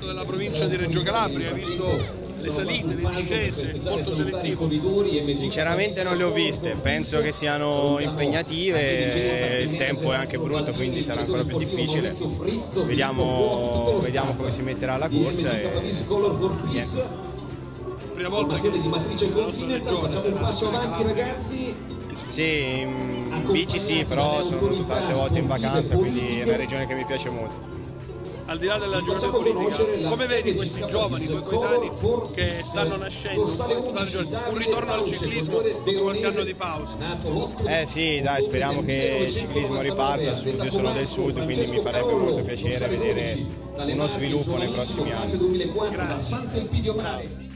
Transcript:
resto della provincia di Reggio Calabria, hai visto le salite, le discese, molto selettivo. Sinceramente non le ho viste, penso che siano impegnative, il tempo è anche brutto quindi sarà ancora più difficile. Vediamo, vediamo come si metterà la corsa. E... Niente. Prima volta che di matrice continental, facciamo un passo avanti ragazzi. Sì, in bici sì, però sono tante volte in vacanza, quindi è una regione che mi piace molto al di là della giovane politica, come vedi questi giovani, tuoi coetanei che stanno nascendo, un ritorno al ciclismo dopo qualche anno di pausa? Eh sì, dai, speriamo che il ciclismo riparta, sud, io sono del sud, quindi mi farebbe molto piacere vedere uno sviluppo nei prossimi anni. Grazie.